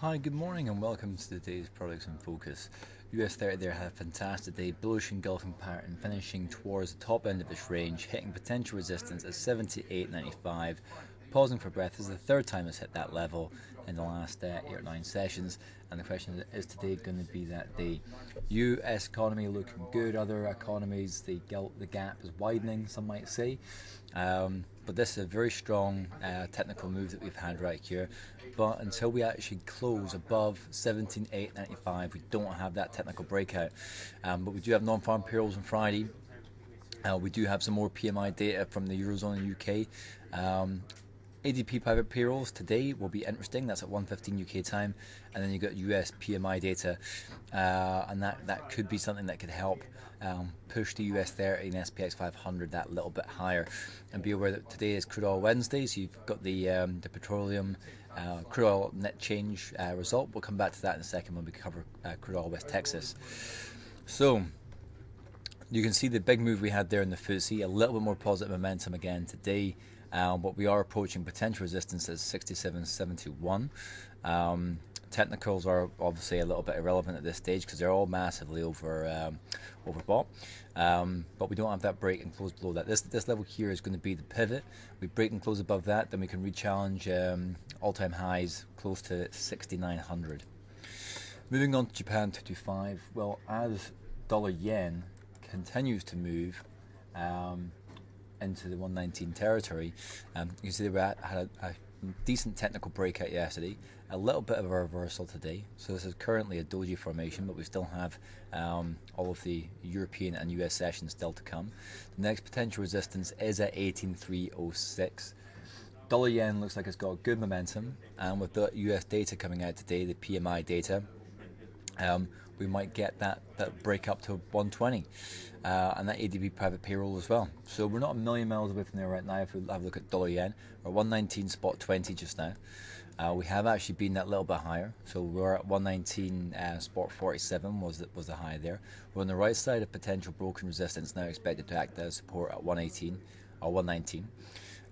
Hi, good morning and welcome to today's Products in Focus. US 30 there had a fantastic day, bullish engulfing pattern, finishing towards the top end of its range, hitting potential resistance at 78.95. Pausing for breath is the third time it's hit that level in the last uh, eight or nine sessions. And the question is is today going to be that the US economy looking good, other economies, the, the gap is widening, some might say. Um, but this is a very strong uh, technical move that we've had right here. But until we actually close above 17.895, we don't have that technical breakout. Um, but we do have non-farm payrolls on Friday. Uh, we do have some more PMI data from the Eurozone and UK. Um, ADP private payrolls today will be interesting. That's at 1:15 UK time, and then you've got US PMI data, uh, and that that could be something that could help um, push the US 30 and SPX 500 that little bit higher. And be aware that today is crude oil Wednesday, so you've got the um, the petroleum. Uh, crude oil net change uh, result. We'll come back to that in a second when we cover uh, crude oil West Texas. So, you can see the big move we had there in the FTSE, a little bit more positive momentum again today um, but we are approaching potential resistance at 67.71. Um, technicals are obviously a little bit irrelevant at this stage because they're all massively over um, overbought. Um, but we don't have that break and close below that. This this level here is going to be the pivot. We break and close above that, then we can re-challenge um, all-time highs close to 6,900. Moving on to Japan 225. Well, as dollar yen continues to move. Um, into the 119 territory. Um, you see they had a, a, decent technical breakout yesterday, a little bit of a reversal today. So this is currently a doji formation, but we still have um, all of the European and US sessions still to come. The next potential resistance is at 18306. Dollar yen looks like it's got good momentum, and with the US data coming out today, the PMI data, um, we might get that, that break up to 120 uh, and that ADP private payroll as well. So we're not a million miles away from there right now if we have a look at dollar yen. We're 119 spot 20 just now. Uh, we have actually been that little bit higher, so we're at 119 uh, spot 47 was the, was the high there. We're on the right side of potential broken resistance now, expected to act as support at 118 or 119.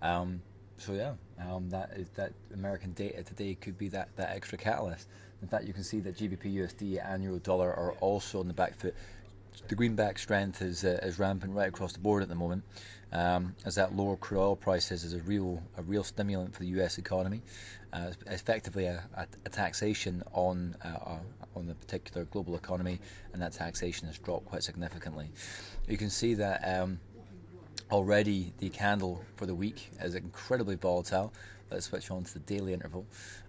Um, so yeah, um, that is that American data today could be that, that extra catalyst. In fact, you can see that GBP USD and Euro Dollar are also on the back foot. The greenback strength is uh, is rampant right across the board at the moment, um, as that lower crude oil prices is a real a real stimulant for the U.S. economy. Uh, effectively, a, a, a, taxation on uh, on the particular global economy, and that taxation has dropped quite significantly. You can see that. Um, already the candle for the week is incredibly volatile. Let's switch on to the daily interval.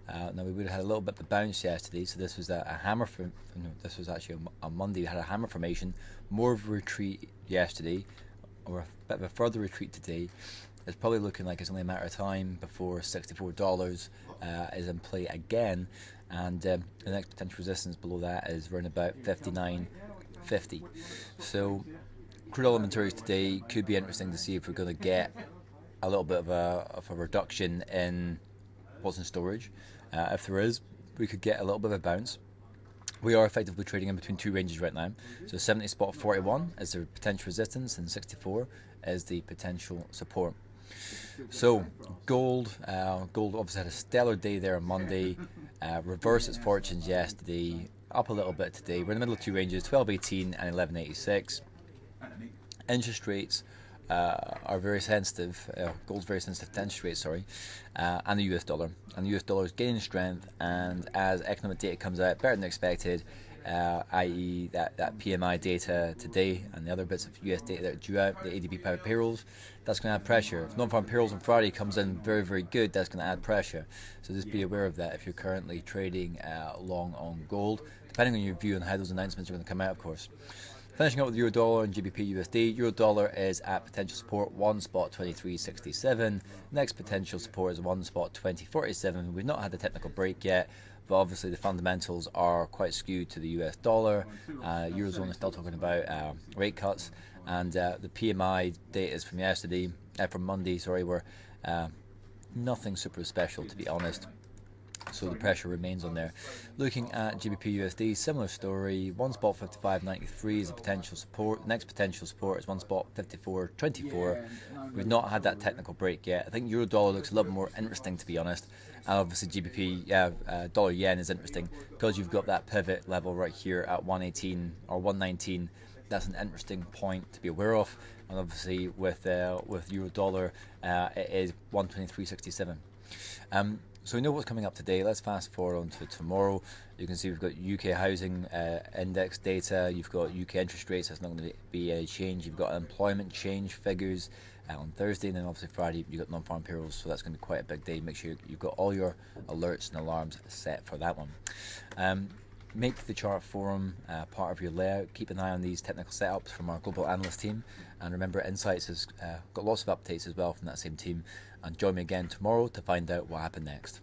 Uh, now we would have had a little bit of a bounce yesterday, so this was a, a hammer. For, no, this was actually a, a, Monday. We had a hammer formation, more of a retreat yesterday, or a bit of a further retreat today. It's probably looking like it's only a matter of time before $64 uh, is in play again, and um, the next potential resistance below that is around about 59.50. So crude inventories today could be interesting to see if we're going to get a little bit of a, of a reduction in what's in storage. Uh, if there is, we could get a little bit of a bounce. We are effectively trading in between two ranges right now. So 70 spot 41 is the potential resistance, and 64 is the potential support. So gold, uh, gold obviously had a stellar day there on Monday, uh, reversed its fortunes yesterday, up a little bit today. We're in the middle of two ranges, 12.18 and 11.86. Interest rates uh, are very sensitive. Uh, gold's very sensitive to interest rates, sorry, uh, and the US dollar. And the US dollar is gaining strength, and as economic data comes out better than expected, uh, i.e., that, that PMI data today and the other bits of US data that are due out, the ADP private payrolls, that's going to add pressure. If non farm payrolls on Friday comes in very, very good, that's going to add pressure. So just be aware of that if you're currently trading uh, long on gold, depending on your view on how those announcements are going to come out, of course. Finishing up with euro dollar and GBP USD. Euro dollar is at potential support one spot 23.67. Next potential support is one spot 20.47. We've not had the technical break yet, but obviously the fundamentals are quite skewed to the US dollar. Uh, Eurozone is still talking about uh, rate cuts, and uh, the PMI data from yesterday, uh, from Monday. Sorry, were uh, nothing super special to be honest. So the pressure remains on there. Looking at GBP USD, similar story. One spot 55.93 is a potential support. Next potential support is one spot 54.24. We've not had that technical break yet. I think Euro dollar looks a little more interesting, to be honest. And obviously GBP, yeah, uh, dollar yen is interesting because you've got that pivot level right here at 118 or 119 that's an interesting point to be aware of. And obviously, with uh, with euro dollar, uh, it is 123.67. Um, so we know what's coming up today. Let's fast forward on to tomorrow. You can see we've got UK housing uh, index data. You've got UK interest rates. That's not going to be a change. You've got employment change figures uh, on Thursday, and then obviously Friday you've got non-farm payrolls. So that's going to be quite a big day. Make sure you've got all your alerts and alarms set for that one. Um, Make the chart forum uh, part of your layout. Keep an eye on these technical setups from our global analyst team. And remember, Insights has uh, got lots of updates as well from that same team. And join me again tomorrow to find out what happened next.